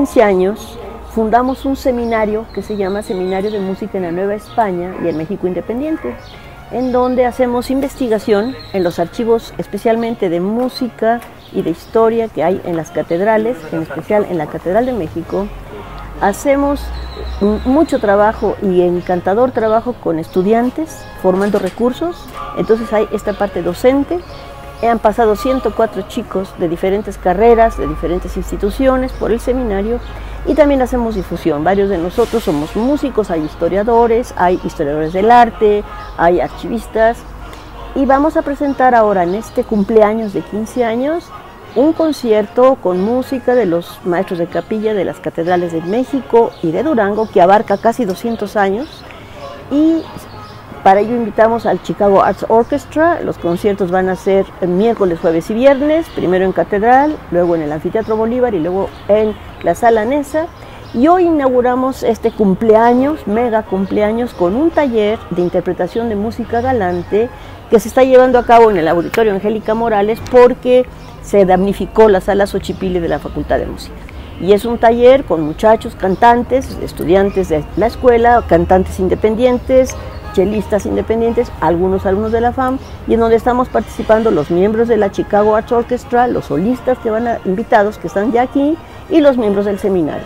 15 años fundamos un seminario que se llama Seminario de Música en la Nueva España y en México Independiente, en donde hacemos investigación en los archivos especialmente de música y de historia que hay en las catedrales, en especial en la Catedral de México. Hacemos mucho trabajo y encantador trabajo con estudiantes formando recursos, entonces hay esta parte docente han pasado 104 chicos de diferentes carreras, de diferentes instituciones por el seminario y también hacemos difusión. Varios de nosotros somos músicos, hay historiadores, hay historiadores del arte, hay archivistas y vamos a presentar ahora en este cumpleaños de 15 años un concierto con música de los maestros de capilla de las catedrales de México y de Durango que abarca casi 200 años y para ello invitamos al Chicago Arts Orchestra. Los conciertos van a ser miércoles, jueves y viernes, primero en Catedral, luego en el Anfiteatro Bolívar y luego en la Sala Nesa. Y hoy inauguramos este cumpleaños, mega cumpleaños, con un taller de interpretación de música galante que se está llevando a cabo en el Auditorio Angélica Morales porque se damnificó la sala Xochipilli de la Facultad de Música. Y es un taller con muchachos, cantantes, estudiantes de la escuela, cantantes independientes, chelistas independientes, algunos alumnos de la FAM, y en donde estamos participando los miembros de la Chicago Arts Orchestra, los solistas que van a, invitados que están ya aquí y los miembros del seminario.